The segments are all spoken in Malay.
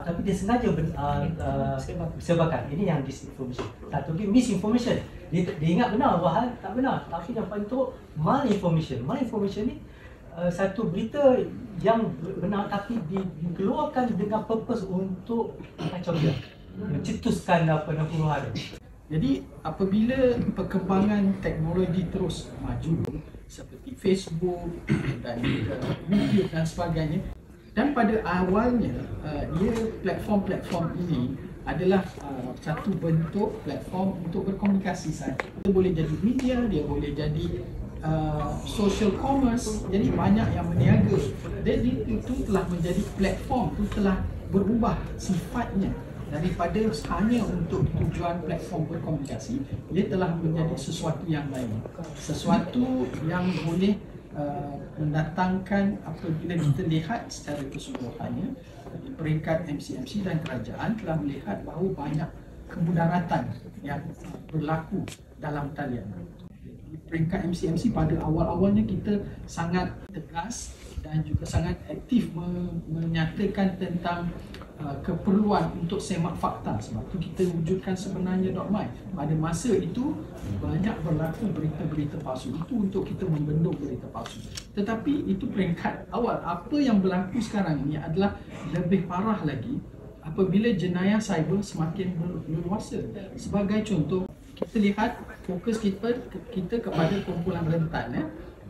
Tapi dia sengaja ber, uh, uh, sebarkan. Ini yang disinformation. Satu lagi misinformation. Dia, dia ingat benar bahawa tak benar. Tapi yang paling teruk malinformation. Malinformation ni uh, satu berita yang benar tapi di, dikeluarkan dengan purpose untuk kacau dia. Mencetuskan apa nama huru-hara. Jadi apabila perkembangan teknologi terus maju seperti Facebook dan juga YouTube dan sebagainya dan pada awalnya uh, dia platform-platform ini adalah uh, satu bentuk platform untuk berkomunikasi saja. Dia boleh jadi media, dia boleh jadi uh, social commerce. Jadi banyak yang berniaga. Jadi itu telah menjadi platform itu telah berubah sifatnya daripada hanya untuk tujuan platform berkomunikasi ia telah menjadi sesuatu yang lain sesuatu yang boleh uh, mendatangkan apabila kita lihat secara keseluruhannya peringkat MCMC dan kerajaan telah melihat bahawa banyak kemudaratan yang berlaku dalam talian. Peringkat MCMC pada awal-awalnya kita sangat tegas dan juga sangat aktif menyatakan tentang Uh, keperluan untuk semak fakta sebab tu kita wujudkan sebenarnya .my. Pada masa itu banyak berlaku berita-berita palsu. Itu untuk kita membendung berita palsu. Tetapi itu peringkat awal. Apa yang berlaku sekarang ini adalah lebih parah lagi apabila jenayah cyber semakin berluasa sebagai contoh kita lihat fokus kita kita kepada kumpulan rentan eh.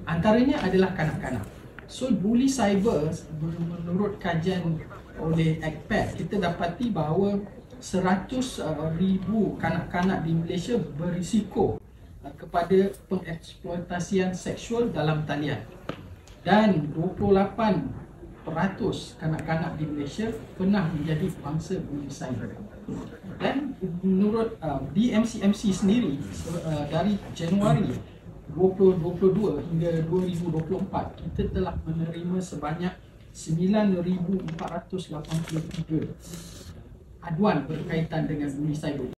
antaranya adalah kanak-kanak so bully cyber menurut kajian oleh ACPAD kita dapati bahawa 100 uh, ribu kanak-kanak di Malaysia berisiko uh, kepada pengeksploitasian seksual dalam talian. Dan 28 peratus kanak-kanak di Malaysia pernah menjadi bangsa bully cyber. Dan menurut uh, DMCMC sendiri uh, dari Januari 2022 hingga 2024 kita telah menerima sebanyak 9,483 aduan berkaitan dengan bully cyber.